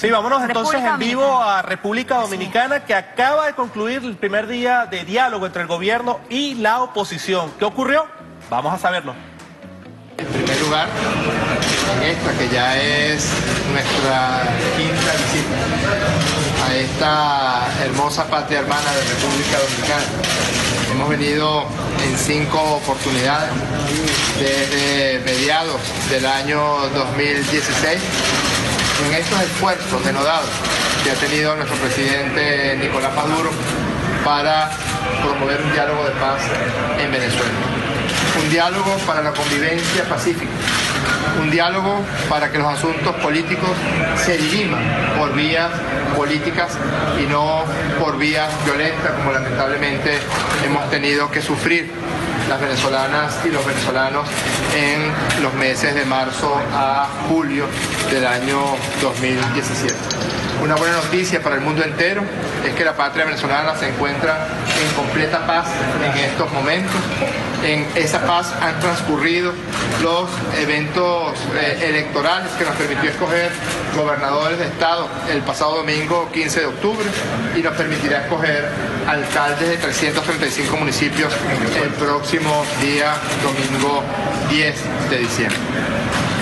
Sí, vámonos entonces República en vivo a República Dominicana, que acaba de concluir el primer día de diálogo entre el gobierno y la oposición. ¿Qué ocurrió? Vamos a saberlo. En primer lugar, en esta que ya es nuestra quinta visita a esta hermosa patria hermana de República Dominicana. Hemos venido en cinco oportunidades desde mediados del año 2016 en estos esfuerzos denodados que ha tenido nuestro presidente Nicolás Maduro para promover un diálogo de paz en Venezuela. Un diálogo para la convivencia pacífica. Un diálogo para que los asuntos políticos se diriman por vías políticas y no por vías violentas como lamentablemente hemos tenido que sufrir las venezolanas y los venezolanos en los meses de marzo a julio del año 2017. Una buena noticia para el mundo entero es que la patria venezolana se encuentra en completa paz en estos momentos. En esa paz han transcurrido los eventos eh, electorales que nos permitió escoger gobernadores de estado el pasado domingo 15 de octubre y nos permitirá escoger alcaldes de 335 municipios el próximo día domingo 10 de diciembre.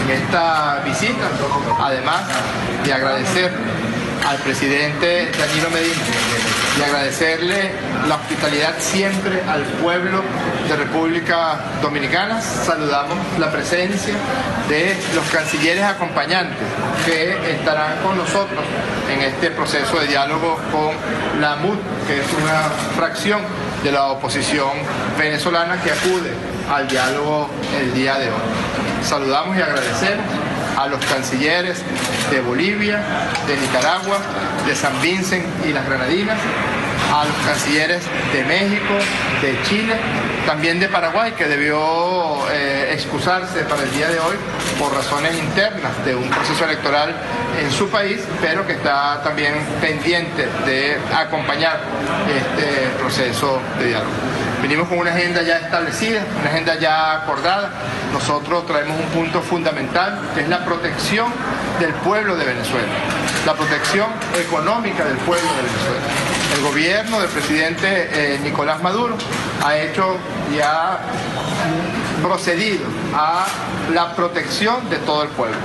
En esta visita, además de agradecer al presidente Danilo Medina y agradecerle la hospitalidad siempre al pueblo de República Dominicana. Saludamos la presencia de los cancilleres acompañantes que estarán con nosotros en este proceso de diálogo con la MUD, que es una fracción de la oposición venezolana que acude al diálogo el día de hoy. Saludamos y agradecemos a los cancilleres de Bolivia, de Nicaragua, de San Vincent y las Granadinas, a los cancilleres de México, de Chile, también de Paraguay, que debió eh, excusarse para el día de hoy por razones internas de un proceso electoral en su país, pero que está también pendiente de acompañar este proceso de diálogo. Venimos con una agenda ya establecida, una agenda ya acordada. Nosotros traemos un punto fundamental, que es la protección del pueblo de Venezuela, la protección económica del pueblo de Venezuela. El gobierno del presidente eh, Nicolás Maduro ha hecho ya procedido a la protección de todo el pueblo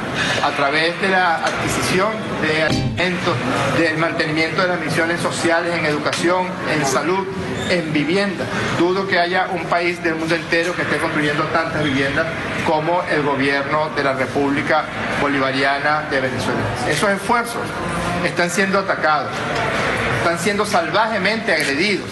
a través de la adquisición de alimentos, del mantenimiento de las misiones sociales en educación, en salud, en vivienda. Dudo que haya un país del mundo entero que esté construyendo tantas viviendas como el gobierno de la República Bolivariana de Venezuela. Esos esfuerzos están siendo atacados, están siendo salvajemente agredidos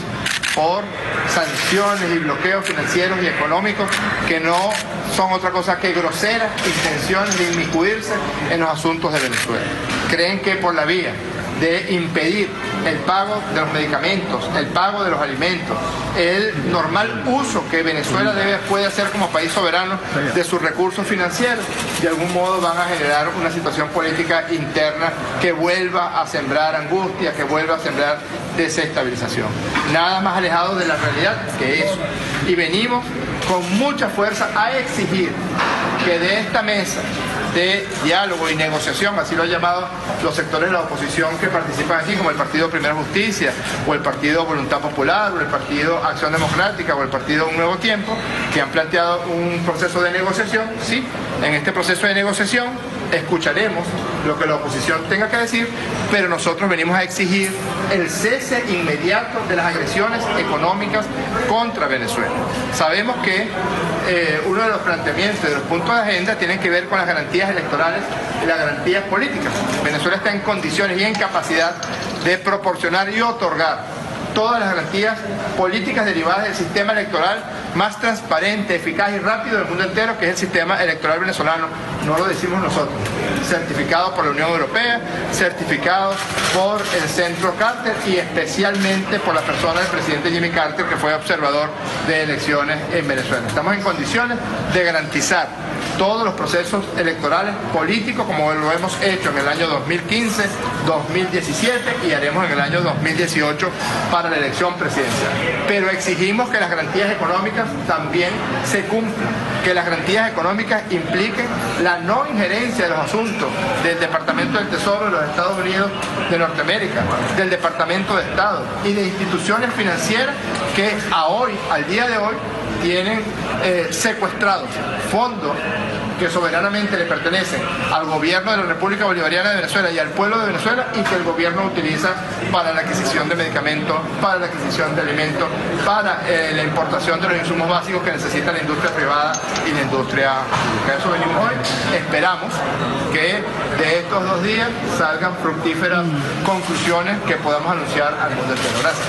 por sanciones y bloqueos financieros y económicos que no son otra cosa que groseras intenciones de inmiscuirse en los asuntos de Venezuela. Creen que por la vía de impedir el pago de los medicamentos, el pago de los alimentos, el normal uso que Venezuela puede hacer como país soberano de sus recursos financieros, de algún modo van a generar una situación política interna que vuelva a sembrar angustia, que vuelva a sembrar desestabilización. Nada más alejado de la realidad que eso. Y venimos con mucha fuerza a exigir que de esta mesa de diálogo y negociación, así lo han llamado los sectores de la oposición que participan aquí, como el Partido Primera Justicia, o el Partido Voluntad Popular, o el Partido Acción Democrática, o el Partido Un Nuevo Tiempo, que han planteado un proceso de negociación. Sí, en este proceso de negociación escucharemos lo que la oposición tenga que decir, pero nosotros venimos a exigir el cese inmediato de las agresiones económicas contra Venezuela. Sabemos que eh, uno de los planteamientos, de los puntos de agenda, tienen que ver con las garantías electorales y las garantías políticas. Venezuela está en condiciones y en capacidad de proporcionar y otorgar todas las garantías políticas derivadas del sistema electoral más transparente, eficaz y rápido del mundo entero, que es el sistema electoral venezolano. No lo decimos nosotros. Certificado por la Unión Europea, certificado por el Centro Carter y especialmente por la persona del presidente Jimmy Carter, que fue observador de elecciones en Venezuela. Estamos en condiciones de garantizar todos los procesos electorales políticos como lo hemos hecho en el año 2015, 2017 y haremos en el año 2018 para la elección presidencial. Pero exigimos que las garantías económicas también se cumplan, que las garantías económicas impliquen la no injerencia de los asuntos del Departamento del Tesoro de los Estados Unidos de Norteamérica, del Departamento de Estado y de instituciones financieras que a hoy, al día de hoy, tienen eh, secuestrados fondos que soberanamente le pertenecen al gobierno de la República Bolivariana de Venezuela y al pueblo de Venezuela y que el gobierno utiliza para la adquisición de medicamentos, para la adquisición de alimentos, para eh, la importación de los insumos básicos que necesita la industria privada y la industria pública. Eso venimos hoy. Esperamos que de estos dos días salgan fructíferas conclusiones que podamos anunciar al mundo entero. Gracias.